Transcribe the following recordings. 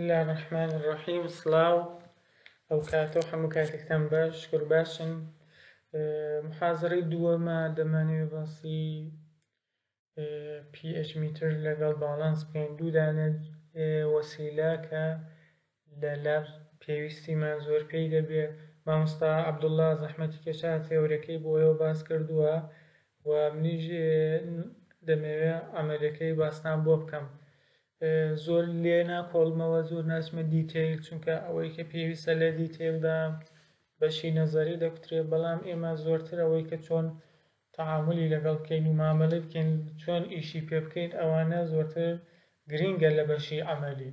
بسم الله الرحمن الرحیم سڵاو ئەو کاتە و هەموو کاتێکتان باش شکر باشن محازڕی دووەمە دەمانوێ باسی پی ئەچ میتر لەگەڵ باڵانس بکەین دوو دانە وەسیلە کە لە لەر پێویستی مان زۆر پێی دەبێ مامۆستا عبداللە زەحمەتی کێشا تێورەکەی بۆ ئێوە باس کردووە و منیش دەمەوێ عملیەکەی باسنان بۆ بکەم زۆر لێ ناکۆڵمەوە زۆر ناچمە دیتەیل چونکە ئەوەی کە پێویستە لە دیتەیلدا بەشی نەزەری دەکوترێ بەڵام ئێمە زۆرتر ئەوەی کە چۆن تعاملی لەگەڵ بکەین و مامەلە بکەین چۆن ئیشی پێ بکەین ئەوانە زۆرتر گرینگە لە بەشی عملی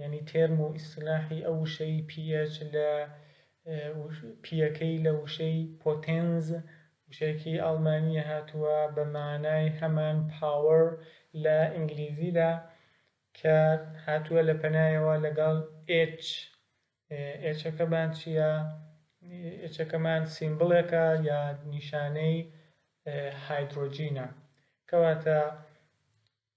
یانی تێرم و ئیستلاحی ئەو وشەی پییەچ لە پییەکەی لە وشەی پۆتێنز وشەیەکی ئاڵمانییە هاتووە بە مانای هەمان پاوەر لە ئینگلیزیدا کە هاتووە لە پەنایەوە لەگەڵ ئێچ ئێچەکەمان چییە ئێچەکەمان سیمبڵێکە یا نیشانەی هایدرۆجینە کەواتە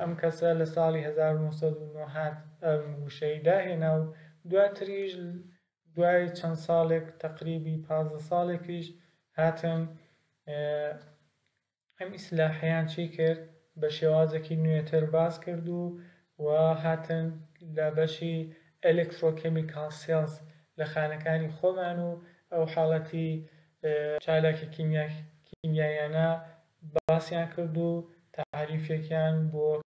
ئەم کەسە لە ساڵی هەزار و نۆ سەد و نۆ هات ئەم وشەی داهێنا و دواتریش دوای چەند ساڵێک تەقریبی پازدە ساڵێکیش هاتن ئەم ئیسلاحیان چی کرد بە شێوازێکی نوێتر باس کرد و و هاتن لە بەشی ئەلکترۆکەمیکال سێلز لە خانەکانی خۆمان و ئەو حاڵەتی چالاکی کیمیایانە باسیان کرد و تەعریفێکیان بۆ کرد.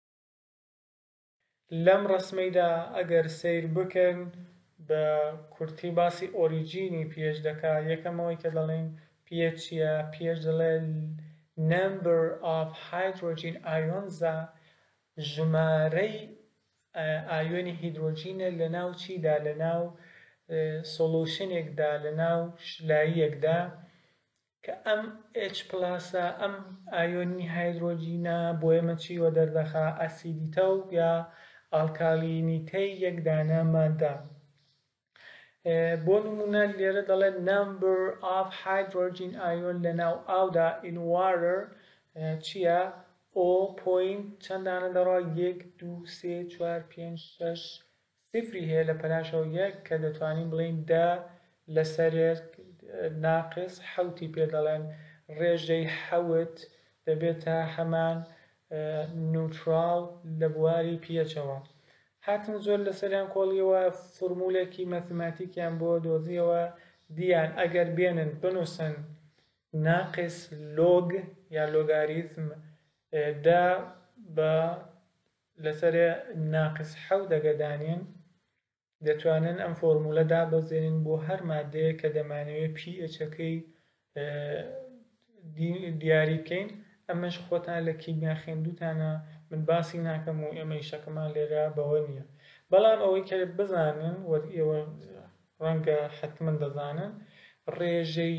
لەم ڕەسمەیدا ئەگەر سەیر بکەن بە کورتی باسی ئۆریجینی pH دەکا، یەکەم ئەوەی کە دەڵێین pH چییە؟ pH دەڵێ Number of Hydrogen Ions ە، ژمارەی ئایۆنی هیدرۆجینە لە ناو چیدا؟ لە ناو سۆڵوشنێکدا، لە ناو شلاییەکدا، کە ئەم ئێچ پڵاسە، ئەم ئایۆنی هایدرۆجینە بۆ ئێمە چی وەدەردەخا؟ ئەسیدیتە و یا ئاڵکالینیتەی یەک دانە ماددە. بۆ نموونە لێرە دەڵێت number of hydrogen ion لەناو ئاودا in water چییە؟ ئۆ پۆینت چەند دانە دەڕوا؟ یەک، دوو، سێ، چوار، پێنج، شەش، سیفری هەیە لە پەلاشەوە یەک کە دەتوانین بڵێین دە لەسەر ناقس حەوتی پێ دەڵێن ڕێژەی حەوت دەبێتە هەمان نوتراڵ لە بواری پیەچەوە هاتن زۆر لەسەریان کۆڵیەوە فرمولێکی مەثماتیکیان بۆ دۆزیەوە دیان ئەگەر بێنن بنووسن ناقس لۆگ یا لۆگاریتم دا بە لەسەرێ ناقس حەوت ئەگەر دانێن دەتوانن ئەم فۆرمولە دابەزێنن بۆ هەر مادەیەک کە دەمانەوێت پی ئێچەکەی دیاری بکەین ئەمەش خۆتان لە کیمیا خوێندوتانە من باسی ناکەم و ئێمە ئیشەکەمان لێرە بەوە نییە بەڵام ئەوەی کە بزانن وە ئێوە ڕەنگە حتمما دەزانن ڕێژەی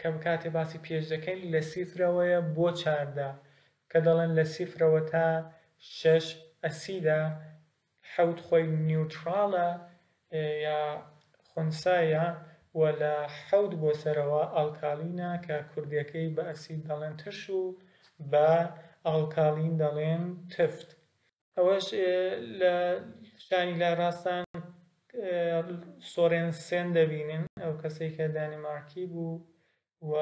کە کاتێ باسی پێچ دەکەین لە سیفرەوەیە بۆ چاردا کە دەڵێن لە سیفرەوە تا شەش ئەسیدە حەوت خۆی نیوتڕاڵە یا خونسایە و لە حەوت بۆ سەرەوە ئاڵکالینە کە کوردیەکەی بە ئەسید دەڵێن ترش و بە ئاڵکالین دەڵێن تفت ئەوەش لە شانی لای ڕاستان سۆرێنسێن دەبینن، ئەو کەسەی کە دانیمارکی بوو و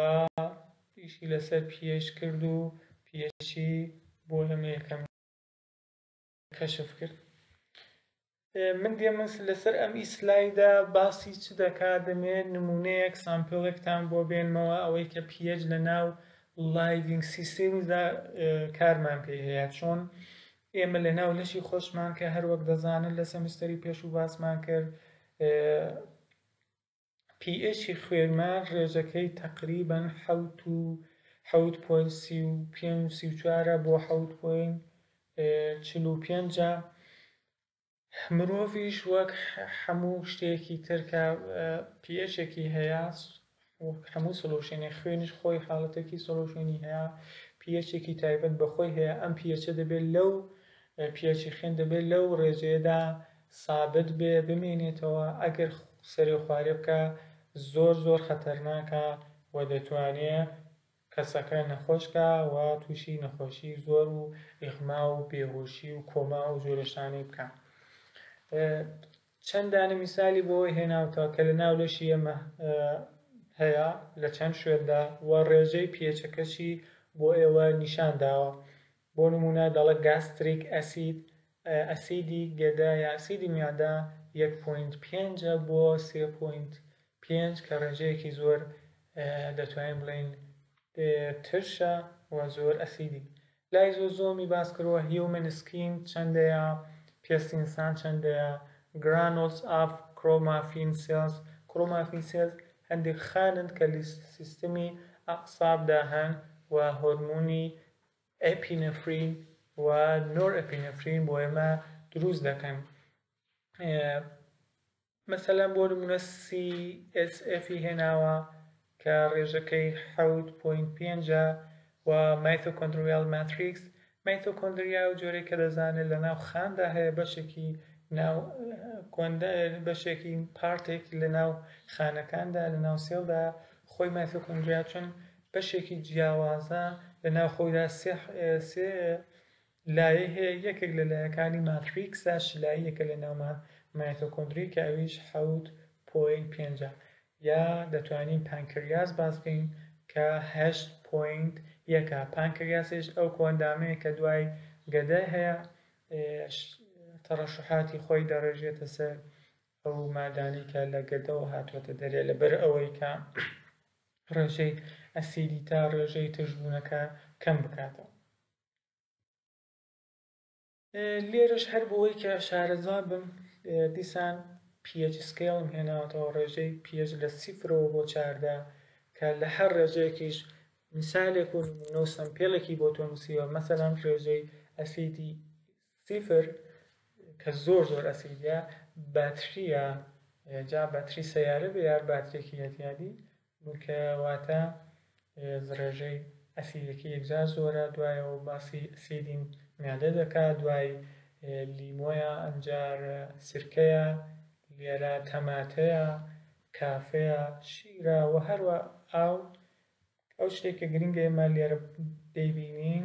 ئیشی لەسەر پیەش کرد و پیەشی بۆ ئێمە یەکەم کەشف کرد. من دێمس لەسەر ئەم ئیسلایدە باسی چ دەکا دەمێ نمونەیەک سامپلێکتان بۆ بێنمەوە ئەوەی کە پیەج لە ناو لایڤینگ سیستێمیدا کارمان پێی هەیە چۆن ئێمە لە ناو لەشی خۆشمان کە هەروەک دەزانن لە سەمستەری پێشوو باسمان کرد پی ئێچی خوێرمان ڕێژەکەی تەقریبەن حەوت و حەوت پۆین سی و پێنج و سی و چوارە بۆ حەوت پۆین چل و پێنجە مرۆڤیش وەک هەموو شتێکی ترکە پیەچێکی هەیە هەموو سلوشێنێ خوێنش خۆی حاڵەتێکی سلوشێنی هەیە پیەچێکی تایبەت بەخۆی هەیە ئەم پیەچە دەبێت لەو پیەچی خوێن دەبێت لەو ڕێژەیەدا سابت بێ بمێنێتەوە ئەگەر سەرێ خوارێ بکا زۆر زۆر خەتەرناکە و دەتوانێ کەسەکە نەخۆش کا و توشی نەخۆشی زۆر و ئیغما و بێهوشی و کۆما ئەو جۆرە شتانەی بکا چەند دانە میسالی بۆ هێناوتەوە کە لە ناو لەشی ئێمە هەیە لە چەند شوێندا و ڕێژەی پێچەکەشی بۆ ئێوە نیشان داوە بۆ نموونە دەڵێت گاستریک ئەسید، ئەسیدی گەدە یا ئەسیدی میعدە یەک پۆینت پێنج ە بۆ سێ پۆینت پێنج کە ڕێژەیەکی زۆر دەتوانین بڵێین ترشە و زۆر ئەسیدی لای زۆر زۆمی باس کردووە هیومن سکین چەندەیە پێستی ئینسان چەندەیە گرانۆلس ئاف کرۆمافین سێلز کرۆمافین سێلز هەندێک خانن کە لە سیستمی ئەعسابدا هەن و هۆرمونی ئێپینەفرین و نۆر ئێپینەفرین بۆ ئێمە دروست دەکەن مەسەلەن بۆ نمونە سی ئێس ئێفی هێناوە کە ڕێژەکەی حەوت پۆین پێنجە و مایتۆکۆندریال ماتریکس مایتۆکۆندریا و جۆرەی کە دەزانێت لە ناو خاندا هەیە بەشێکی ناو بەشێکی پارتێکی لە ناو خانەکاندا لە ناو سێڵدا خۆی مایتۆکۆندریا چون بەشێکی جیاوازە لەناو خۆیدا سێ لایەی هەیە یەکێک لە لایەکانی ماتریکسە شلاییەکە لەناو مایتۆکۆندری کە ئەویش حەوت پۆین پێنجە یا دەتوانین پانکریاس باس بکەین کە هەشت پۆینت یەکە پانکریاسش ئەو کۆندامەیە کە دوای گەدە هەیە تەڕەشحاتی خۆی دەڕێژێتە سەر ئەو مادانەی کە لە گەدەوە هاتووەتە دەرێ لەبەر ئەوەی کە ڕێژەی ئەسیدیتە ڕێژەی ترشبوونەکە کەم بکاتەوە. لێرەش هەر بۆ ئەوەی کە شارەزا بم دیسان pH سکێڵم هێناوەتەوە ڕێژەی pH لە سیفرەوە بۆ چاردا کە لە هەر ڕێژەیەکیش میسالێک و نمونە و سەمپێڵێکی بۆ تۆ نووسیوە مەسەلەن ڕێژەی ئەسیدی سیفر کە زۆر زۆر ئەسیدە باتریە جا باتری سەیارە بێ یار باتریەکی یەتیادی بووکە واتە ڕێژەی ئەسیدەکە یەکجار زۆرە دوایەوە باسی سیدین میادە دەکا دوای لیمۆیە ئەمجار سرکەیە لێرە تەماتەیە کافەیە شیرە و هەروە ئاو ئەو شتێکە گرنگە ئێمە لێرە دەیبینین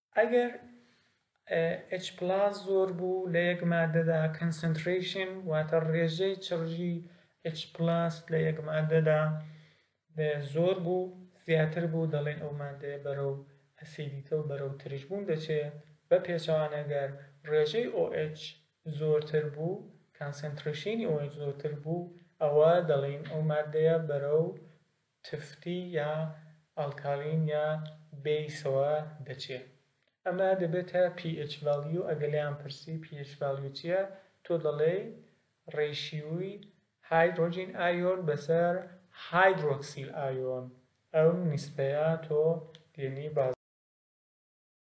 ئەگەر ئێچ پڵاس زۆر بوو لە یەک ماددەدا کەنسەنترەیشن واتە ڕێژەی چڕیی ئێچ پڵاس لە یەک ماددەدا زۆر بوو زیاتر بوو دەڵێین ئەو ماددەیە بەرەو ئەسیدیتە و بەرەو ترش بوون دەچێ بە پێچەوانە ئەگەر ڕێژەی ئۆئێچ زۆرتر بوو کانسەنترەیشەنی ئۆئێچ زۆرتر بوو ئەوە دەڵێین ئەو ماددەیە بەرەو تفتی یا ئالکالین یا بەیسەوە دەچێ ئەمە دەبێتە پی ئێچ ڤالیو ئەگەر لێیان پرسی پی ئێچ ڤالیو چیە تۆ دەڵێی ڕێشیوی هایدرۆجین ئایۆن بەسەر هایدرۆکسیل ئایۆن ئەو نیسبەیە تۆ دێنی بازاڕ.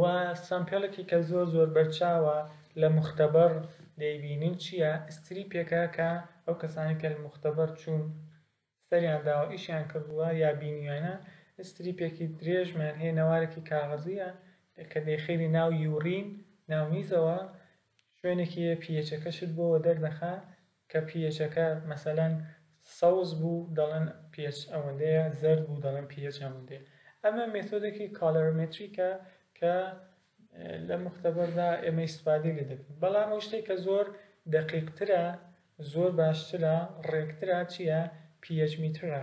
و سەمپێڵێکی کە زۆر زۆر بەرچاوە لە موختەبەڕ دەیبینین چیە ئستریپێکە کە ئەو کەسانەی کە لە موختەبەڕ چوون سەریان داوە ئیشیان کردووە یا بینیویانە ئستریپێکی درێژمان هەیە نەوارێکی کاغەزیە کە دەیخەینە ناو یوڕین ناو میزەوە شوێنێکی یە پیەچەکەشت بۆوە دەردەخا کە پیەچەکە مەسەلەن سەوز بوو دەڵێن پیەچ ئەوەندەیە زەرد بوو دەڵێن پیەچ ئەوەندەیە ئەمە مێتۆدێکی کالۆریمەتریکە کە لە مختبردا ئێمە ئیسفادەی لێ دەکەین بەڵام ئەو شتێک کە زۆر دەقیقترە زۆر باشترە ڕێکترە چییە پیەچ میترە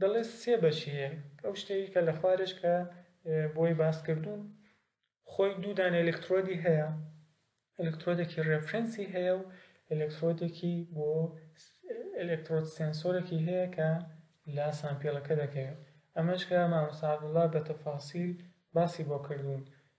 دەڵێ سێ بەشی هەیە ئەو شتەی کە لە خوارێش کە بۆی باس کردوون خۆی دوو دانە ئەلکترۆدی هەیە ئەلکترۆدێکی ڕێفرەنسی هەیە و ئەلکترۆدێکی بۆ ئەلکترۆد سێنسۆرێکی هەیە کە لە سامپێڵەکە دەکەوێت ئەمەش کە مامۆستا عەبدوڵڵا بە تەفاسیل باسی بۆ کردوون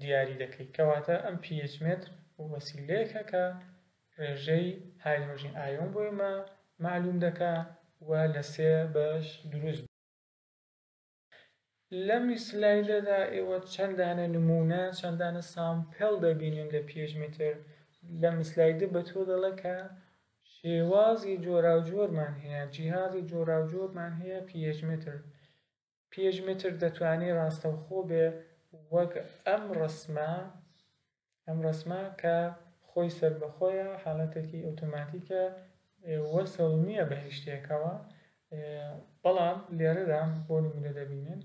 دیاری دەکەیت کەواتە ئەم پیهچ متر وەسیلەیەکە کە ڕێژەی هایدرۆژین ئایۆن بۆ ئێمە معلوم دەکا و لە سێ بەش دروست لەم سلایدەدا ئێوە چەندانە نمونە چەندانە سامپێڵ دەبینن لە پیهچ متر لە مسلایدە بە تۆ دەڵێ کە شێوازی جۆراوجۆرمان هەیە جیهازی جۆراوجۆرمان هەیە پیهچ متر پێش متر دەتوانی ڕاستەوخۆ بێ وەک ئەم ڕەسمە ئەم ڕەسمە کە خۆی سەربەخۆیە حاڵەتێکی ئۆتۆماتیکە وەسەڵ نییە بە هیچ شتێکەوە بەڵام لێرەدا بۆ نمونە دەبینن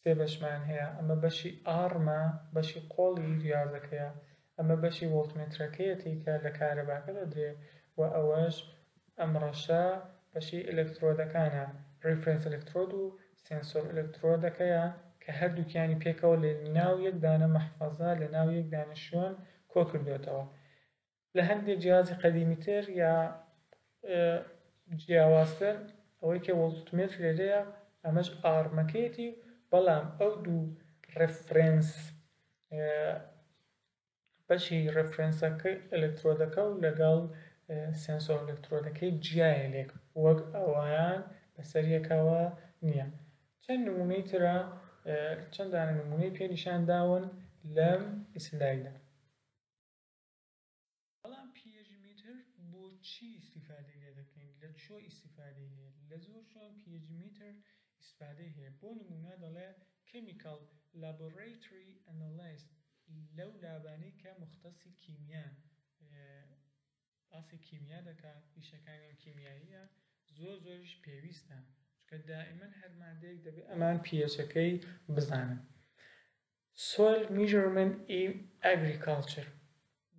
سێ بەشمان هەیە ئەمە بەشی ئاڕمە بەشی قۆڵی ریاضەکەیە ئەمە بەشی ڤۆڵتمێترەکەیەتی کە لە کارەباکە دەدرێ و ئەوەش ئەم ڕەشە بەشی ئەلەکترۆدەکانە، ڕیفرێنس ئەلەکترۆد و سێنسۆر ئەلەکترۆدەکەیە کە هەردووکیانی پێکەوە لە ناو یەک دانە مەحفەزە لە ناو یەک دانە شوێن کۆ کردۆتەوە لە هەندێ جیازی قەدیمی تر یا جیاوازتر ئەوەی کە ڤۆڵتمێتر لێرەیە ئەمەش ئاڕمەکەیەتی بەڵام ئەو دوو ڕێفرێنس بەشی ڕفرەنسەکەی ئەلکترۆدەکە و لەگەڵ سنسۆر ئەلکترۆدەکەی جیایە لێک وەک ئەوان بەسەر یەکەوە نییە چەند نمونەی ترە چەندان نمونەی پێنیشان داون لەم ئیسلایدا بەڵام پیێج میتر بۆ چی ئیستیفادەی لێ دەکەین لە چۆ ئیستیفادەی هەیە لە زۆر شوێن پیێج میتر ئیستفادەی هەیە بۆ نموونە دەڵێ کێمیکەڵ لابۆرەیتری ئەنەڵیست لەو لابانەی کە موختەسی کیمیان باسی کیمیا دەکا ئیشەکانیان کیمیاییە زۆر زۆریش پێویستە چونکە دائیمەن هەر مادەیەک دەبێ ئەمان پیێچەکەی بزانن Soil Measurement ی Agriculture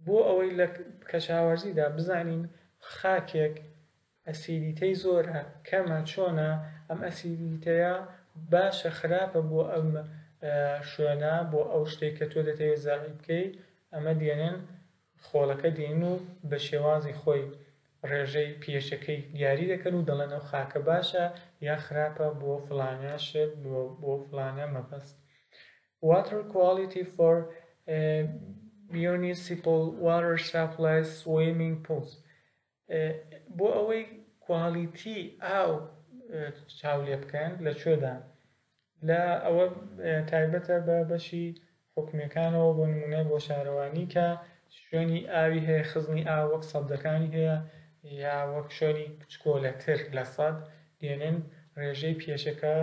بۆ ئەوەی لە کەشاوەرزیدا بزانین خاکێک ئەسیدیتەی زۆرە، کەمە، چۆنە، ئەم ئەسیدیتەیە باشە، خراپە بۆ ئەم شوێنە، بۆ ئەو شتەی کە تۆ دەتەوێت زەرعی بکەیت، ئەمە دێنن. خۆڵەکە دێن و بە شێوازی خۆی ڕێژەی پی ئێچ ەکەی دیاری دەکەن و دەڵێن ئەو خاکە باشە یا خراپە بۆ فڵانە شت بۆ فڵانە مەبەست Water Quality for Municipal Water Supplies Swimming Pools بۆ ئەوەی کوالیتی ئاو چاو لێ بکەن لە چۆدا لە ئەوە تایبەتە بە بەشی حکومیەکانەوە بۆ نمونە بۆ شارەوانی کە شوێنی ئاوی هەیە خزمی ئا وەک سەدەکانی هەیە یا وەک شوێنی پچکۆلەتر لە سەد دێنن ڕێژەی پێشەکە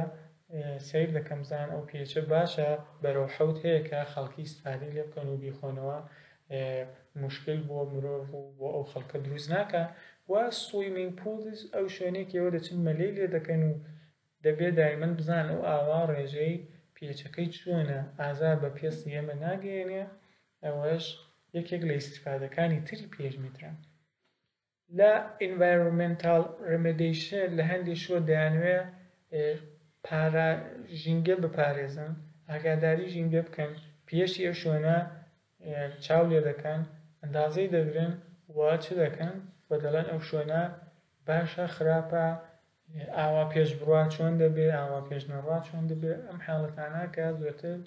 سیر دەکەم زان ئەو پێچە باشە بەرەو حەوت هەیە کە خەڵکی سپادی لێ بکەن و بیخۆنەوە موشکیل بۆ مرۆڤ و بۆ ئەو خەڵکە دروست ناکا و سویمینگ پوولز ئەو شوێنەی کە ئێوە دەچن مەلەی لێ دەکەن و دەبێ دایمەن بزان ئەو ئاوا ڕێژەی پێچەکەی چۆنە ئازار بە پێستی ئێمە ناگەیەنێ ئەوەش یەکێک لە ئیستیفادەکانی تری پێش میترە. لە Environmental Remediation لە هەندێ شووە دەیانەوێ پارا ژینگە بپارێزن، ئاگاداری ژینگە بکەن، پێشی ئەو شوێنە چاو لێ دەکەن، ئەندازەی دەگرن و چ دەکەن و دەڵێن ئەو شوێنە باشە، خراپە، ئاوا پێش بڕوا چۆن دەبێ، ئاوا پێش نەڕوا چۆن دەبێ، ئەم حاڵەتانە کە زۆرتر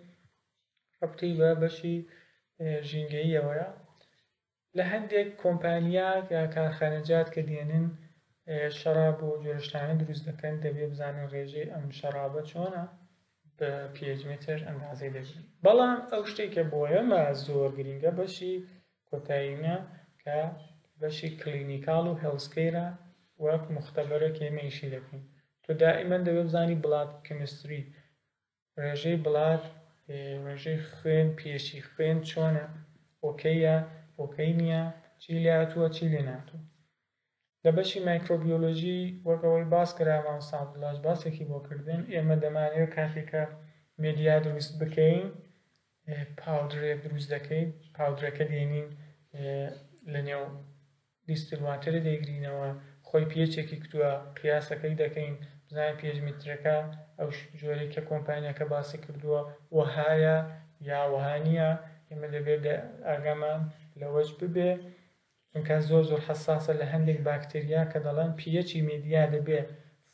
ڕەبتی بە بەشی ژینگەییەوەیە. لە هەندێک کۆمپانیا یا کارخانەجات کە دێنن شەراب و جۆرە شتانە دروست دەکەن دەبێ بزانن ڕێژەی ئەم شەرابە چۆنە بە پیج متر ئەندازەی دەگرن بەڵام ئەو شتێک کە بۆ ئێمە زۆر گرنگە بەشی کۆتایینە کە بەشی کلینیکاڵ و هێڵسکەیرە وەک مختبەرە کێمەیشی دەکەین تۆ دائیمەن دەبێ بزانی بڵات کمیستری ڕێژەی بڵاد ڕێژەی خوێن پێشی خوێن چۆنە ئۆکەیە ئۆکەی نییە چی لێ هاتووە چی لێ ناتوو لە بەشی مایکرۆبیۆلۆژی وەکەوەی باس کراوە ساڵلاش باسێکی بۆ کردن ئێمە دەمانەوە کاتێکە مێدیا دروست بکەین پاودرێک دروست دەکەین پاودرەکە دێنین لە نێو دیستلواتێرە دەیگرینەوە خۆی پێچێکی کتوە قیاسەکەی دەکەین بزانین پێچ میترەکە ئەو جۆرەی کە کۆمپانیاکە باسی کردوە وەهایە یا وەها نیە ئێمە دەبێت ئاگامان لەوەش ببێ چونکە زۆر زۆر حساسە لە هەندێک باکتریا کە دەڵێن پیەچی میدیا دەبێ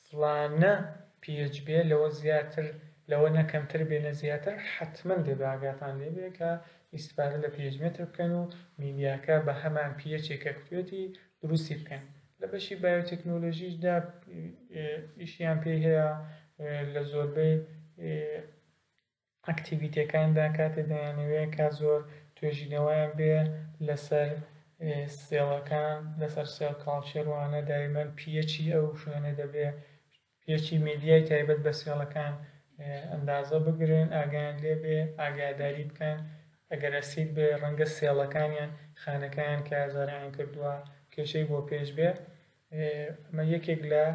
سڵا نە پی ئێچ بێ لەوە زیاتر لەوە نە کەمتر بێ نە زیاتر حەتمەن دەبێ ئاگاتان لێ بێ کە ئیستفادە لە پی ئێچ مێتر بکەن و میدیاکە بە هەمان پی ئێچێک کە کوتێتی دروستی بکەن لە بەشی بایۆتێکنۆلۆژیش دا ئیشیان پێی هەیە لە زۆربەی ئەکتیڤیتیەکاندا کاتێ دەیانەوێ کا زۆر توێژینەوەیان بێ لەسەر سێڵەکان لەسەر سێڵ کاڵچێر وانە دایمەن پیەچی ئەو شوێنە دەبێ پیەچی میدیای تایبەت بە سێڵەکان ئەندازە بگرن ئاگیان لێ بێ ئاگاداری بکەن ئەگەر ئەسید بێ ڕەنگە سێڵەکانیان خانەکەیان کە زەرعیان کردووە کێشەی بۆ پێش بێ ئەمە یەکێک لە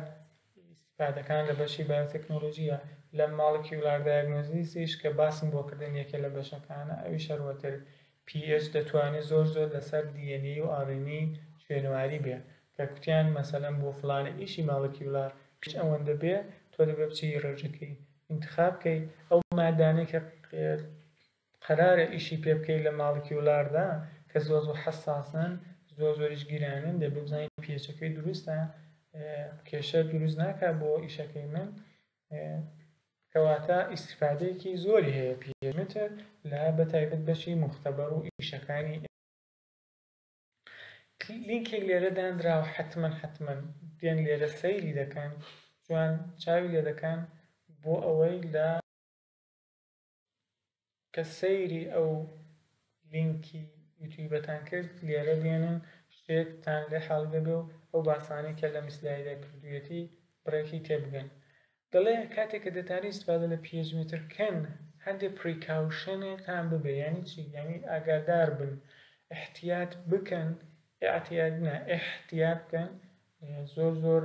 داتەکان لە بەشی بایۆتەکنۆلۆژیا لە ماڵکیولار دایگنۆزیسیش کە باسم بۆ کردن یەکێ لە بەشەکانە ئەویش هەروەتر پی ئێچ دەتوانێ زۆر زۆر لەسەر دی ئێن ی و ئاڕ ئێن ی شوێنەواری بێ کە کوتیان مەسەلەن بۆ فڵانە ئیشی ماڵکیولار پی ئێچ ئەوەندە بێ تۆ دەبێ بچی ڕێژەکەی ئینتخاب کەی ئەو مادانەی کە قەرارە ئیشی پێ بکەی لە ماڵیکیولاردا کە زۆر زۆر حەساسن زۆر زۆریش گیرانن دەبێ بزانین پێچەکەی دروستە کێشە دروست ناکە بۆ ئیشەکەی من کەواتە ئیسفادەیەکی زۆری هەیە پیمتر لە بەتایبەت بەشی مختبەر و ئیشەکانی لینکێک لێرە دانراوە حتمما حتمما دێن لێرە سەیری دەکەن جوان چاوی لێ دەکەن بۆ ئەوەی لە کە سەیری ئەو لینکی یوتیوبەتان کرد لێرە بێنن شتێک تان لێ حاڵ دەبێ و ئەو باسانەی کە لە میسلایدا کردویەتی بڕێکی تێ بگەن دەڵێ کاتێک کە دەتانی استفادە لە پیج میتر کەن هەندێ پریکاوشنێ تان ببێ یانی چی یانی ئاگادار بن احتیات بکەن اعتیاد نا احتیات بکەن زۆر زۆر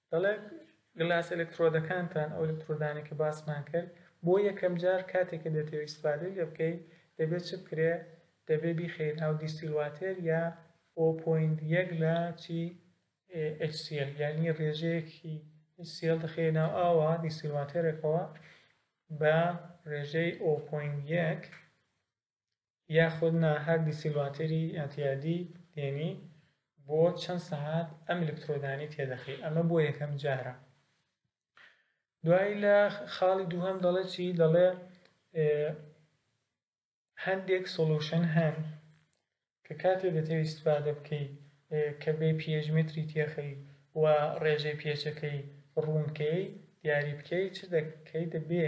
دەڵێت، گلاسە ئەلکترۆدەکانتان، ئەو ئەلکترۆدانەی کە باسمان کرد، بۆ یەکەمجار کاتێک کە دەتەوێت ئیستفادەی لێ بکەیت، دەبێت چ بکرێت؟ دەبێت بیخەیت ناو دیستیل واتێر یا ئۆ پۆینت یەک لە چی؟ ئێچ سی ئێل، یانی ڕێژەیەکی ئێچ سی ئێل دەخەیە ناو ئاوە دیستیل واتێرێکەوە بە ڕێژەی ئۆ پۆینت یەک یاخود نا هەر دیسیلاتێری ئەتیادی دێنی بۆ چەند سەعات ئەم لکترۆدانی تێدەخی ئەمە بۆ یەکەم جارە دوایی لە خاڵی دووهم دەڵێ چی دەڵێ هەندێک سۆلوشن هەن کە کاتێ دەتەوی استفادە بکەی کە بێ پێش متری تێخەی و ڕێژەی پێچەکەی ڕوونکەی دیاری بکەی چ دەکەی دەبێ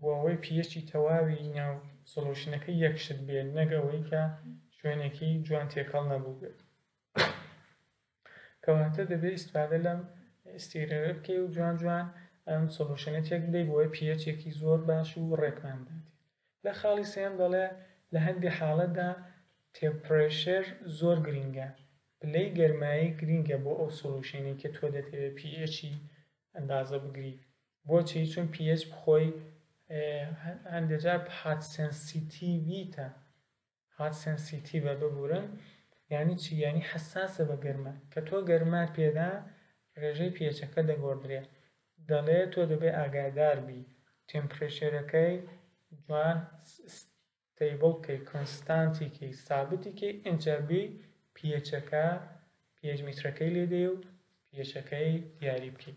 بۆ ئەوەی پیەچی تەواوی ناو سۆڵوشنەکە یەک شت بێت نەک ئەوەی کە شوێنێکی جوان تێکەڵ نەبووبێت کەواتە دەبێت ئیسفادە لەم ئستیرەرە بکەی و جوان جوان ئەم سۆڵوشنە تێک بدەی بۆی پیەچێکی زۆر باش و ڕێکمان بدات لە خاڵی سێم دەڵێ لە هەندی حاڵەتدا تێپرێشر زۆر گرینگە پلەی گەرمایی گرینگە بۆ ئەو سۆڵوشنی کە تۆ دەتەوێت پیەچی ئەندازە بگری بۆچی چون PHP خۆی هەندێ جار هات سنسیتیڤیتە هات سنسیتیڤە ببورن یعنی چی یعنی حساسە بە گەرما کە تۆ گەرما پێدا ڕێژەی پێچەکە دەگۆڕدرێ دەڵێ تۆ دەبێ ئاگادار بی تمپرێچەرەکەی جوان ستەیبڵ کەی کۆنستانتی کەی سابتی کەی ئینجا بی پیەچەکە پیەج میترەکەی لێدەی و پیەچەکەی دیاری بکەی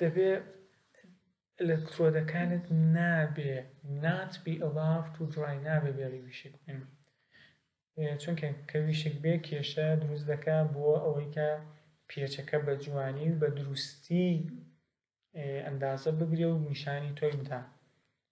دەبێ ئەلکترۆدەکانت نابێ نات بی ئەڵاف تو درای نابێ بێڵی ویشک بن چونکە کە ویشک بێ کێشە دروست دەکا بۆ ئەوەی کە پێچەکە بە جوانی و بە دروستی ئەندازە بگرێ و نیشانی تۆی بدا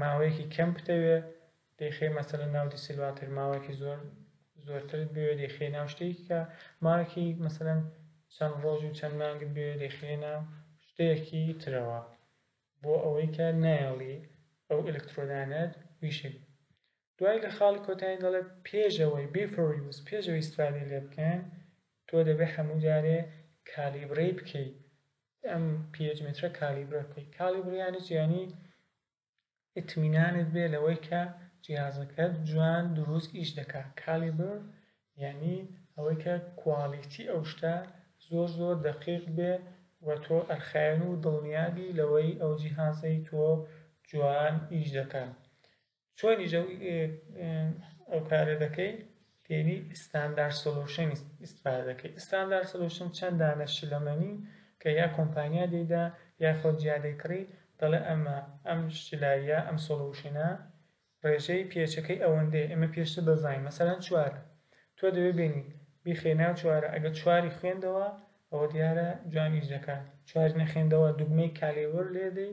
ماوەیەکی کەم بتەوێ دەیخەی مەسەلە ناو دیسیلواتر ماوەیەکی زۆر زۆرترت بوێ دەیخەی ناو شتێکیکە ماوەیەکی مەسەن چەند ڕۆژ و چەند مانگت بوێ دەیخەی ناو شتێکی ترەوە بۆ ئەوەی کە نایەڵی ئەو ئەلکترۆدانەت ویشک دوای لە خاڵی کۆتایی دەڵێت پێش ئەوەی، Before use، پێش ئەوەی ئیستفادەی لێ بکەن تۆ دەبێت هەموو جارێ کالیبرەی بکەیت ئەم pH مەترە کالیبرە بکەیت کالیبرە یانی چی یانی ئیتمینانت بێ لەوەی کە جیهازەکەت جوان دروست ئیش دەکات کالیبر یعنی ئەوەی کە کوالیتی ئەو شتە زۆر زۆر دەقیق بێ و تۆ ئەرخایەن و دڵنیابی لەوەی ئەو جیهازەی تۆ جوان ئیش دەکات چۆنیش ئەو ئەو کارە دەکەی پێوی ئستاندار سۆلوشن ئیسفادە دەکەی ئستاندار سۆلوشن چەند دانە شلەمەنی کە یا کۆمپانیا دەیدا یا خۆ جیادەی کڕی دەڵێ ئەمە ئەم شلایە ئەم سۆلوشنە ڕێژەی پێچەکەی ئەوەندەیە ئێمە پێشتر دەزانین مەسەرەن چوارە تۆ دەوێ بینی بیخێ ناو چوارە ئەگە چواری خوێندەوە ئەوە دیارە جوان ئیش دەکات چواری نەخێندەوە دوگمەی کالێوەر لێدەی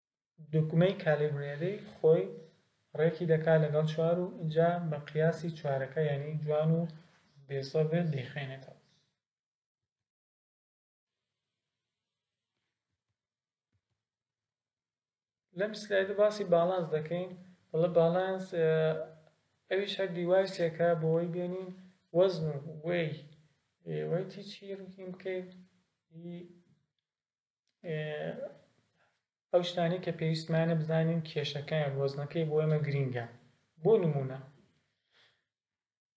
دوگمەی کالیبرێلەی خۆی ڕێکی دەکات لەگەڵ چوار و ئینجا مقیاسی چوارەکە یانی جوان و بێزەڕ بێت دەیخوێنێتەوە لەم سلایدە باسی باڵانس دەکەین بەڵە باڵانس ئەویش هەر دیوایسێکە بۆی بێنین وەزن و وەی وەی تیچی ڕووکین بکەین ئەو شتانی کە پێویستمانە بزانین کێشەکەیان وەزنەکەی بۆ ئێمە گرینگە بۆ نمونە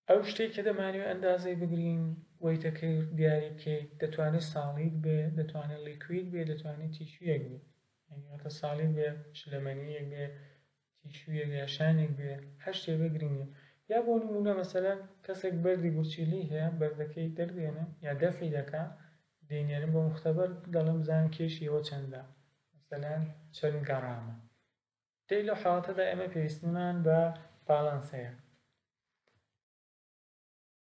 ئەو شتێک کە دەمانوێت ئەندازەی بگرین وەیتەکەی دیاری بکەیت دەتوانێت ساڵیک بێ دەتوانێت لیکوید بێ دەتوانێت تیشویەک بێت یعنی واتە ساڵین بێ شلەمەنیەک بێ تیشویەک یا شانێک بوێ هەر شتێکە گرنگ نیە یا بۆ نمونە مەسەلەن کەسێک بەردی گورچیلەی هەیە بەردەکەی دەردێنێ یا دەفعی دەکا دەینێرن بۆ موختەبەر دەڵێن بزانن کێشی ئەوە چەندە مەسەلەن چەن گەڕامە دەی لەو حاڵەتەدا ئێمە پێویستیمان بە باڵانس هەیە.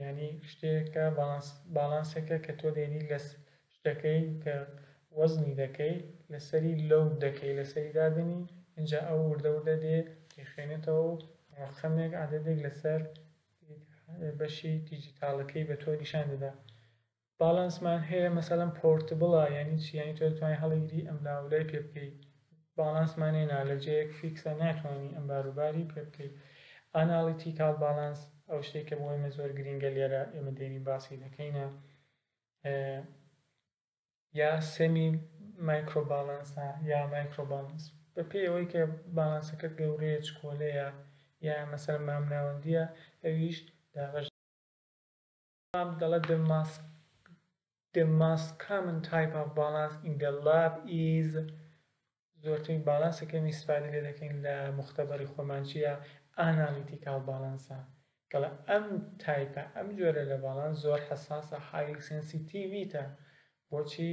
یانی شتێکە باڵانس باڵانسێکە کە تۆ دێنی لە شتەکەی کە وەزنی دەکەی لەسەری لۆد دەکەی لەسەری دادەنی ئینجا ئەو وردە وردە دێ تێخوێنێتەوە و ڕەقەمێک عەدەدێک لەسەر بەشی دیجیتاڵەکەی بە تۆ نیشان دەدا باڵانس مان هەیە مەسەلەن پۆرتبڵە یعنی چی یعنی تۆ دەتوانانی هەڵیگری ئەم لاو لای پێ بکەی باڵانس مان هێنا لە جێیەک فیکسە ناتوانانی ئەم باروباری پێ بکەی ئاناڵیتیکال باڵانس ئەو شتێک کە بۆ ئێمە زۆر گرینگە لێرە ئێمە دێنی باسی دەکەینە یا سەمی مایکرۆ باڵانسە یا مایکرۆ باڵانس بە پێی ئەوەی کە باڵانسەکە گەورەیە چکۆلەیە یا مەسەر مامناوەندیە ئەویش دابش Lab دەڵێت The most The most common type of balance in the lab is زۆرترین باڵانسێک کە ئێمە ئیسفادەی لێ دەکەین لە مختبەری خۆمان چییە ئانالیتیکاڵ باڵانسە دەڵێ ئەم تایپە ئەم جۆرە لە باڵان زۆر حساسە هایلی سنسیتیڤیتە بۆچی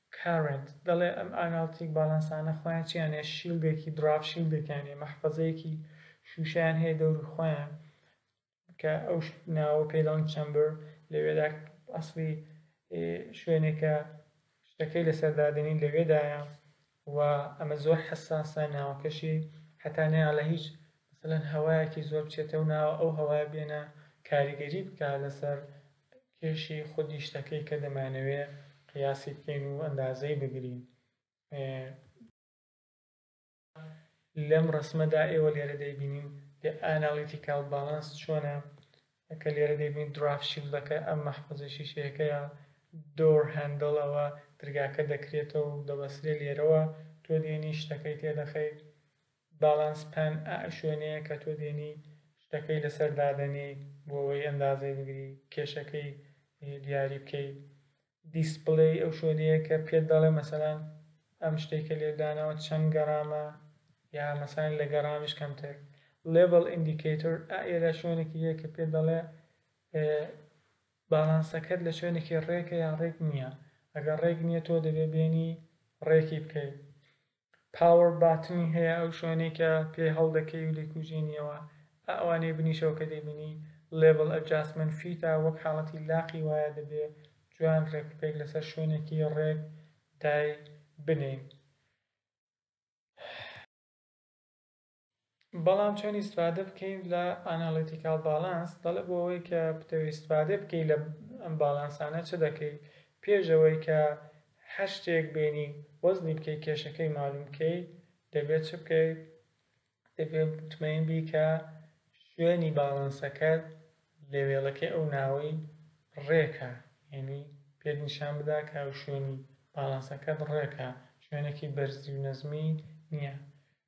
کارنت، دەڵێ ئەم ئانالتیک باڵانسانە خۆیان چیان هەیە شیڵدێکی دڕاڤ شیڵدێکیان هەیە مەحفەزەیەکی شوشەیان هەیە دەوری خۆیان کە ئەو ناوە پێی دەڵن چەمبر لەوێدا ئەسڵی شوێنێکە شتەکەی لەسەردادنی لەوێدایە و ئەمە زۆر حساسە ناوەکەشی هەتا نەیان لە هیچ مثلەن هەوایەکی زۆر بچێتە و ناوە ئەو هەوایە بێنە کاریگەری بکە لەسەر کێشی خودی شتەکەی کە دەمانەوێ قیاسی بکەین و ئەندازەی بگرین ئێ. لەم ڕەسمەدا ئێوە لێرە دەیبینین The Analytical Balance چۆنە کە لێرە دەیبینین Draft Shield-ەکە ئەم مەحفەزە شیشەیەکەیە Door Handle ەوە درگاکە دەکرێتەوە و دەبەسترێ لێرەوە تۆ دێنی شتەکەی تێدەخەی باڵانس پان ئا شوێنەیە کە تۆ دێنی شتەکەی لەسەر دادەنێی بۆوەی ئەندازەی بگری کێشەکەی دیاری بکەی دیسپلەی ئەو شوێنەیە کە پێت دەڵێ مەسەلان ئەم شتەی کە لێ داناوە چەند گەڕامە یا مەسەلان لە گەڕامیش کەمتر level indicator ئێرە شوێنێکی هەیە کە پێ دەڵێ باڵانسەکەت لە شوێنێکی ڕێکە یان ڕێک نییە ئەگەر ڕێک نییە تۆ دەبێ بێنی ڕێکی بکەیت پاوەر باتنی هەیە ئەو شوێنەی کە پێ هەڵدەکەی و دەیکوژێنیەوە ئا ئەوانەی بنیشەوە کە دەیبنی لێڤڵ ئەجاسمێنت فیتە وەک حاڵەتی لاقی وایە دەبێ جوان ڕێکوپێک لەسەر شوێنێکی ڕێک دای بنێین. بەڵام چۆن ئیستفادە بکەین لە ئانالیتیکاڵ باڵانس دەڵێ بۆ ئەوەی کە بتەوێ ئیستفادە بکەی لە ئەم باڵانسانە چ دەکەی پێش ئەوەی کە هەر شتێک بێنی وەزنی بکەی کێشەکەی مالوم بکەی دەبێت چ بکەی دەبێت متمەین بی کە شوێنی باڵانسەکەت لە وێڵەکەی ئەو ناوەی ڕێکە یعنی پێت نیشان بدا کە ئەو شوێنی باڵانسەکەت ڕێکە شوێنێکی بەرزی و نەزمی نییە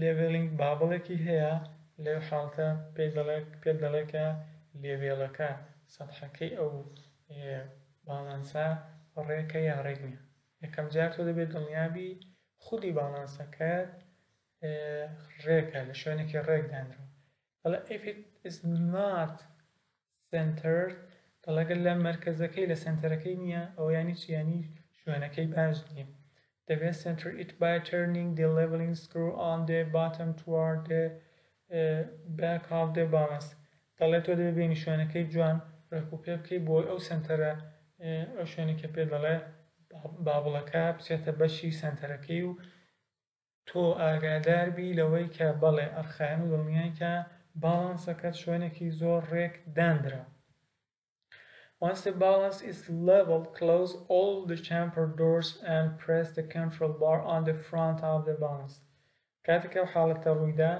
لێڤێڵینگ بابڵێکی هەیە لەو حاڵتە پێت دەڵێ پێت دەڵێ کە لێڤێڵەکە سەتحەکەی ئەو باڵانسە ڕێکە یا ڕێک نییە یەکەم جار تۆ دەبێت دڵنیابی خودی باڵانسەکەت ڕێکە لە شوێنێکی ڕێک دانرو دەڵێ If it is not centered دەڵێ گەر لە مەرکەزەکەی لە سەنتەرەکەی نییە ئەوە یانی چی یانی شوێنەکەی باش نییە دەبێت center it by turning the leveling screw on the bottom toward the back of the balance دەڵێت تۆ دەبێت بینی شوێنەکەی جوان ڕێکو پێ بکەی بۆی ئەو سنتەرە ئەو شوێنێکە پێ دەڵێ بابڵەکە بچێتە بەشی سنتەرەکەی و تۆ ئاگادار بی لەوەی کە بەڵێ ئەرخایەن و دڵنیای کە باڵانسەکەت شوێنێکی زۆر ڕێک داندرا Once the balance is level, close all the chamfer doors and press the control bar on the front of the balance. کاتێک ئەو حاڵەتە ڕوویدا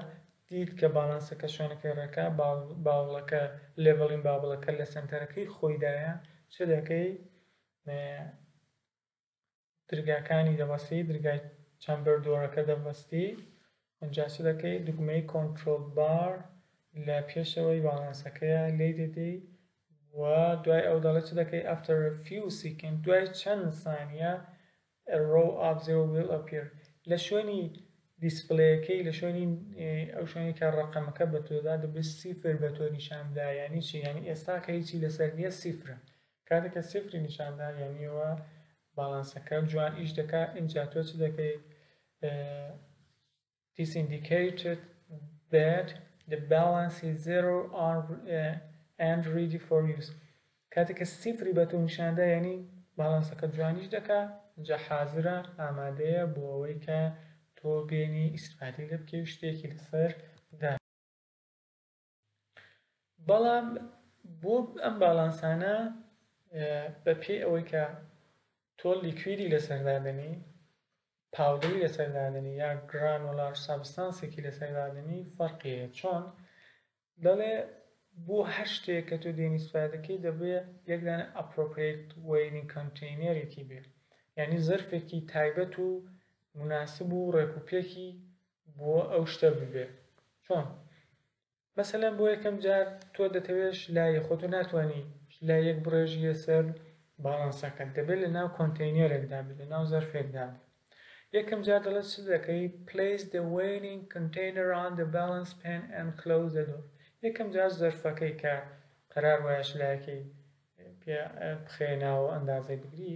دیت کە باڵانسەکە شوێنەکەی ڕێکە باوڵەکە لێڤڵین بابڵەکە لە سەنتەرەکەی خۆیدایە چ دەکەی درگاکانی دەبەستی درگای چەمبەر دۆرەکە دەبەستی ئەجا چ دەکەی دوگمەی کۆنترۆل بار لە پێشەوەی باڵانسەکەیە لێی دەدەی و دوای ئەو دەڵێت چ دەکەی ئەفتەر فیو سیکن دوای چەند سانیە ڕۆ ئاف زیرۆ ویل ئەپیر لە شوێنی دیسپلەیەکەی لە شوێنی ئەو شوێنی کە ڕقەمەکە بە تۆدا دەبێت سیفر بە تۆ نیشاندایانی چی یعنی ئێستا کە هیچی لەسەر نیە سیفرە کاتێک کە سفری نیشاندا یانی ئەوە باڵانسەکە جوان ئیش دەکا ئینجا تۆ چ دەکەیت This indicated that the balance is zero on, uh, and ready for use کاتێک کە سفری بە تۆ نیشاندا یعنی باڵانسەکە جوانیش دەکا جا حازرە ئامادەیە بۆ ئەوەی کە تۆ بێنی ئیسفادی لە بکەی شتێکی لەسەر بەڵام بۆ ئەم باڵانسانە بە پێی ئەوەی کە تۆ لیکویدی لەسەر دادەنی پاودەری لەسەر دادەنی یا گران وڵار سابستانسێکی لەسەر دادەنی فەرقیە چۆن دەڵێ بۆ هەر شتێک کە تۆ دێنی سوپای دەکەی دەبێ یەکدان ئەپۆپریت وینی کەنتینەرێکی بێ یعنی زەرفێکی تایبەت و مناسب و ڕێکوپێکی بۆ ئەو شتە ببێ چۆن مەسەلەن بۆ یەکەم جار تۆ دەتەوێت شلایە خۆ تۆ ناتوانانی شلایەک بڕێژیە سەر باڵانسەکە دەبێت لە ناو کۆنتینێرێکدا بێت لە ناو زەرفێکدا بێت یەکەم جار دەڵێت چ دەکەی place the weighing container on the balance pan and close the door یەکەم جار زەرفەکەی کە قەرار وایە شلایەکەی پێ بخێناوە ئەندازەی بگری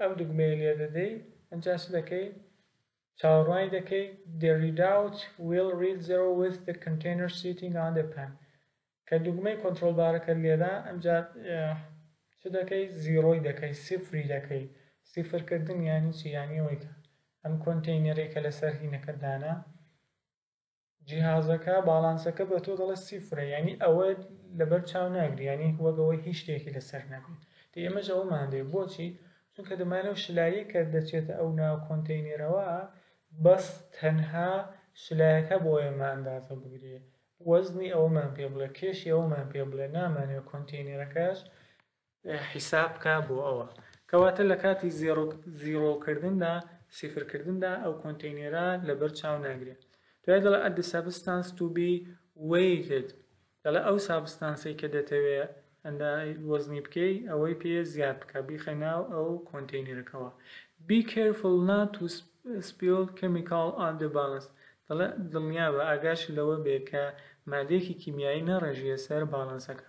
ئەو دوگمەیە لێ دەدەی ئەنجا چ دەکەی چاوەڕوانی دەکەی the readout will read zero with the container sitting on the pen کە دوگمەی کۆنترۆل بارەکەت لێدا ئەنجا چ دەکەی زیرۆی دەکەی سفری دەکەی سفر کردن یانی چی یانی ئەوەی کە ئەم کۆنتەینەرەی کە لەسەر هینەکە دانا جیهازەکە باڵانسەکە بە تۆ دەڵێت سیفرە یعنی ئەوە لەبەر چاو ناگری یعنی وەک ئەوەی هیچ شتێکی لەسەر نەبێت دە ئێمەش ئەوەمان دێ بۆچی چونکە دەمانە و شلایی کە دەچێتە ئەو ناو کۆنتینێرەوە بەس تەنها شلایەکە بۆ ئێمە ئەندازە بگرێ وەزنی ئەوەمان پێ بڵێ کێشی ئەوەمان پێ بڵێ نامانەوێت کۆنتینێرەکەش حیساب بکە بۆ ئەوە. کەواتە لە کاتی زیرۆ زیرۆ کردندا سیفر کردندا ئەو کۆنتینێرە لەبەر چاو ناگرێت دوای دەڵێ ئەدی سابستانس تو بی ویتد دەڵێ ئەو سابستانسی کە دەتەوێ وەزنی بکەی ئەوەی پێ زیاد بکە بیخە ناو ئەو کۆنتینێرەکەەوە بی کێرفل نا تو سپیل کمیکال ئان دە باڵنس دەڵێ دڵنیابە ئاگاش لەوە بێ کە مادەیەکی کیمیایی نەڕێژیە سەر باڵنسەکە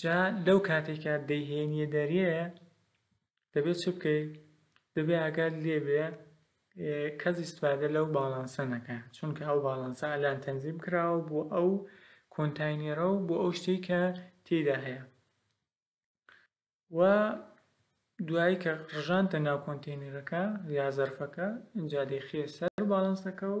جا لەو کاتێکا دەیهێنیە دەرێ دەبێت چ بکەی دەبێ ئاگات لێبێ کەس ئیسفادە لەو باڵانسە نەکە چونکە ئەو باڵانسە ئەلان تەنزیم کراوە بۆ ئەو کۆنتینێرە و بۆ ئەو شتێک کە تێدا هەیە و دوایی کە ڕژانتە ناو کۆنتینەرەکە یا زەرفەکە ئینجا دەیخێ سەر باڵانسەکە و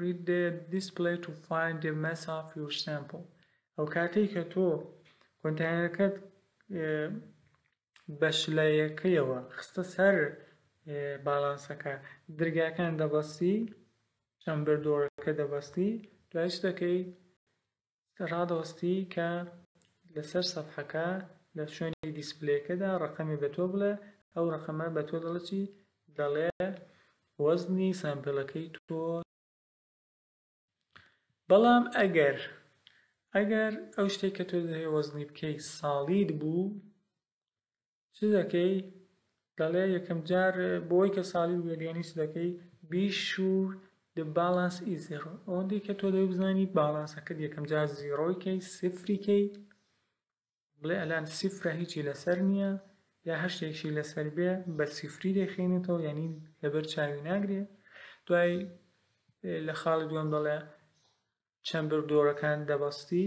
Read the display to find the mass of your sample ئەوکاتەی کە تۆ کۆنتاینەرەکەت بە شلەیەکەیەوە خستە سەر باڵانسەکە درگاکان دەبەستی چەند بەردۆڕەکە دەبەستی دوایش دەکەی ڕادەوەستی کە لەسەر سەفحەکە لە شوێنی دیسپلەیەکەدا ڕەقەمی بە تۆ بڵێ ئەو ڕەقەمە بە تۆ دەڵێ چی دەڵێ وەزنی سامپلەکەی تۆ بەڵام ئەگەر ئەگەر ئەو شتێک کە تۆ دەهێ وەزنی بکەی ساڵید بوو چ دەکەی؟ دەڵێ یەکەم جار بۆی کە ساڵی وێریانی چ دەکەی بی شور the balance is zero ئەوەندەی کە تۆ دەوێت بزانی باڵانسەکەت یەکەم جار زیرۆی کەی سفری کەی بڵێ ئەلان سفرە هیچی لەسەر نییە یا هەر شتێکشی لەسەر بێ بە سفری دەخێنێتەوە یعنی لەبەر چاوی ناگرێ دوای لە خاڵی دوم دەڵێ چەمبر دۆرەکان دەبەستی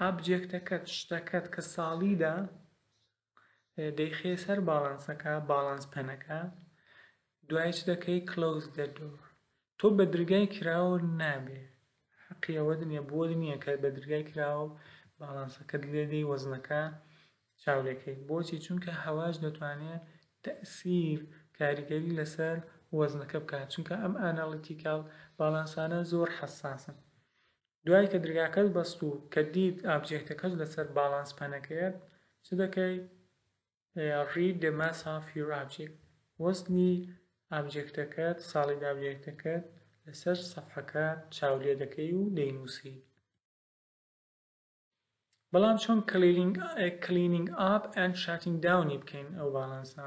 ئابجێکتەکەت، شتەکەت، کە ساڵیدا دەیخەیە سەر باڵانسەکە، باڵانس پەنەکە، دوای چ دەکەی کلۆز دە دۆر. تۆ بە درگای کراوە نابێ حەقی ئەوەت نییە بۆت نییە کە بە درگای کراوە باڵانسەکەت لێدەی وەزنەکە چاولەکەی بۆچی چونکە هەواش دەتوانێت تەسیر کاریگەری لەسەر وەزنەکە بکات چونکە ئەم ئەنالیتیکال باڵانسانە زۆر حەساسن دوای کە درگاکەت بەست و کە دیت ئابجێکتەکەت لەسەر باڵانس پەنەکەیەت چ دەکەی read the mass of your object وەزنی ئابجێکتەکەت ساڵی دابجێکتەکەت لەسەر سەفحەکە چاولێ دەکەی و دەینووسی بەڵام چۆن کلینینگ ئاپ ئەند شاتینگ داونی بکەین ئەو باڵانسە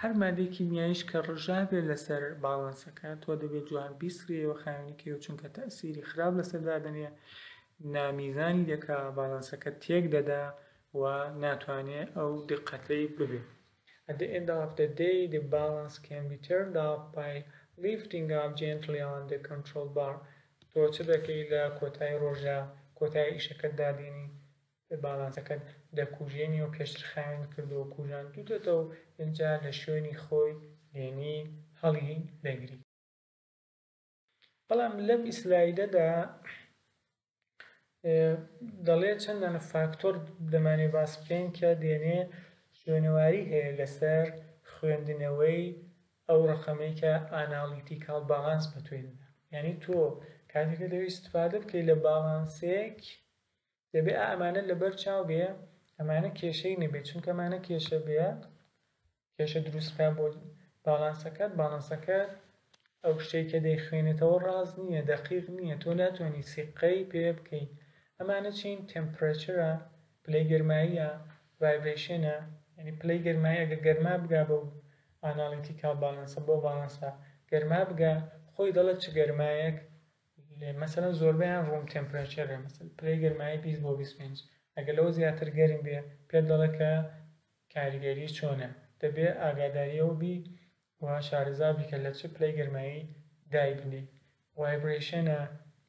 هەر مادەی کیمیاییش کە ڕژا بێت لەسەر باڵانسەکە تۆ دەبێت جوان بیسڕیەوە خاوێنی کەیەوە چونکە تەئسیری خراپ لەسەر دادەنێ نامیزانی دەکا باڵانسەکە تێک دەدا و ناتوانێ ئەو دقەتەی ببێ At the end of the day the balance can be turned off by lifting up gently on the control bar تۆ چ دەکەی لە کۆتایی ڕۆژە کۆتایی ئیشەکەت دادێنی باڵاتەکەت دەکوژێنی و پێشتر خاوێنت کردووە و کوژاندووتەتەوە و ئینجا لە شوێنی خۆی دێنی هەڵی دەگری. بەڵام لەم ئیسلایدەدا دەڵێ چەند دانە فاکتۆر دەمانێ باس بکەین کە دێنێ شوێنەواری هەیە لەسەر خوێندنەوەی ئەو ڕقەمەی کە ئانالیتیکاڵ باڵانس بە توێ دەدا یعنی تۆ کاتێکە دەوی استفادە بکەی لە باڵانسێک دەبێ ئا ئەمانە لەبەر چاو بێ ئەمانە کێشەی نەبێ چونکە ئەمانە کێشە بێ کێشە دروستکە بۆ باڵانسەکەت باڵانسەکە ئەو شتەی کە دەیخوێنێتەوە ڕاز نییە دەقیق نییە تۆ ناتوانانی سیقەی پێ بکەیت ئەمانە چین تەمپرەچرە پلەی گەرماییە ڤایبرەیشنە ینی پلەی گەرمایە گە گەرما بگا بە ئانالیتیکال باڵانسە بۆ باڵانسە گەرما بگا خۆی دەڵێت چ گەرمایەک مەسەلەن زۆربەیان ڕووم تێمپرەچەرە مەسەل پلەی گەرمایی بیست بۆ بیست پێنج ئەگەر لەوە زیاتر گەرم بێ پێت دەڵێ کە کاریگەری چۆنە دەبێ ئاگاداری ئەوە بی و شارەزا بی کە لە چ پلەی گەرمایی دایبنێی وایبرەیشەنە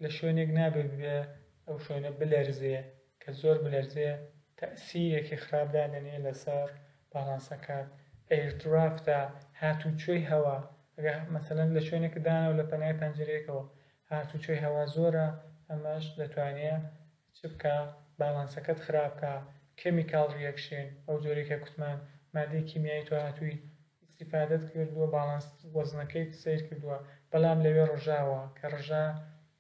لە شوێنێک نابێ ببێ ئەو شوێنە بلەرزێ کە زۆر بلەرزێ تەئسیرێکی خراپ دادەنێ لەسەر باڵانسەکە ئێردرافتە هاتوچۆی هەوا ئەگە مەسەلەن لە شوێنێک دانەوە لە پەنای پەنجەرەیەکەوە هاتوچۆی هەوا زۆرە ئەمەش دەتوانێ چ بکا باڵانسەکەت خراپ کا کێمیکاڵ ڕیەکشێن ئەو جۆرەی کە کوتمان مادەی کیمیایی تۆ هاتووی ئیستیفادەت کردووە باڵانس وەزنەکەیت سەیر کردووە بەڵام لەوێ ڕژاوە کە ڕژا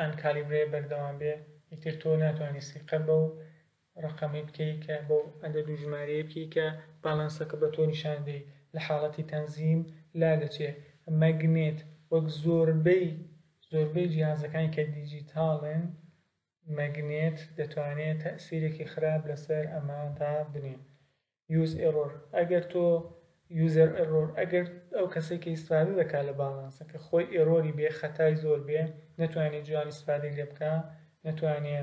ئەم کالیبرەیە بەردەوام بێ ئیتر تۆ ناتوانانی سیقە بەو ڕقەمەی بکەی کە بەو عدد و ژمارەیە بکەی کە باڵانسەکە بە تۆ نیشان دەی لە حاڵەتی تەنزیم لادەچێ مەگنێت وەک زۆربەی زۆربەی جیهازەکانی کە دیجیتاڵن مەگنێت دەتوانێ تەئسیرێکی خراپ لەسەر ئەمەدا بنێ یوز ئێرۆر ئەگەر تۆ یوزەر ئێرۆر ئەگەر ئەو کەسێک کە ئیسفادە دەکات لە باڵانسە کە خۆی ئێرۆری بێ خەتای زۆر بێ نەتوانێت جوان ئیسفادەی لێ بکە نەتوانێ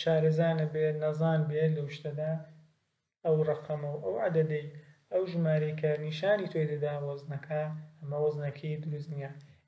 شارەزانە بێ نەزان بێ لەو شتەدا ئەو ڕقەمە و ئەو عدەدەی ئەو ژمارەی کە نیشانی تۆی دەدا وەزنەکە ئەمە وەزنەکەی دروست نییە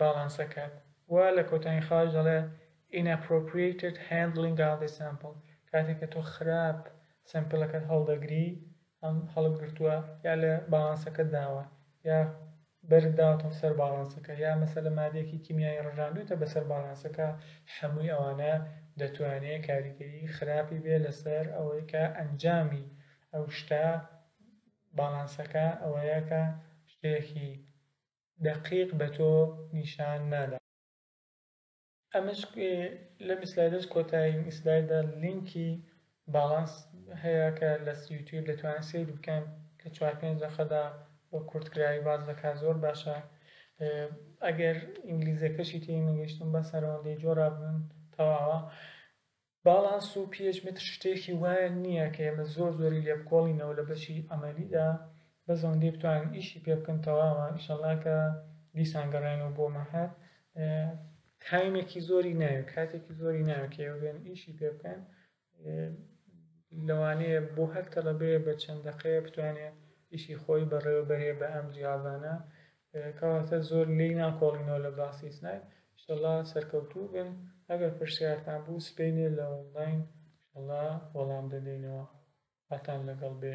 باڵانس ئەکات و لە کۆتایی خاڵیش دەڵێ Inappropriated handling of the sample کاتێک کە تۆ خراپ سەمپلەکەت هەڵدەگری هەم هەڵت گرتووە یا لە باڵانسەکەت داوە یا بەرد داوەتەوە سەر باڵانسەکە یا مەسەلە مادەیەکی کیمیایی ڕژاندوێتە بەسەر باڵانسەکە هەمووی ئەوانە دەتوانێت کاریگەری خراپی بێ لەسەر ئەوەی کە ئەنجامی ئەو شتە باڵانسەکە ئەوەیە کە شتێکی دەقیق بە تۆ نیشان نادا. ئەمەش لەم ئسلایدەش کۆتایین ئسلایدە لینکی باڵانس هەیە کە لە یوتیوب دەتوانن سەیری بکەن لە چوار پێنج دەقەدا بە کورتکراوی باس دەکات زۆر باشە ئەگەر ئینگلیزەکەشی تێی نەگەشتن بە سەرەوەندەی جۆرا بن تەواوە باڵانس و پی ئێچ متر شتێکی وایان نییە کە ئێمە زۆر زۆری لێ بکۆڵینەوە لە بەشی عەمەلیدا بەس ئەوەندەی بتوانن ئیشی پێ بکەن تەواوە ئیشەڵا کە دیسان گەڕاینەوە بۆ مەعهەد تایمێکی زۆری ناوێ کاتێکی زۆری ناوێ کە ئێوە بێن ئیشی پێ بکەن لەوانەیە بۆ هەر تەڵەبەیە بە چەند دەقەیە بتوانێت ئیشی خۆی بەڕێوەبەرێ بە ئەم جیاوازانە کەواتە زۆر لێی ناکۆڵینەوە لە باسی سنایپ ئیشەڵا سەرکەوتوو بن ئەگەر پرسیارتان بوو سبەینێ لە ئۆنڵاین ئیشەڵا وەڵام دەدەینەوە خواتان لەگەڵ بێ.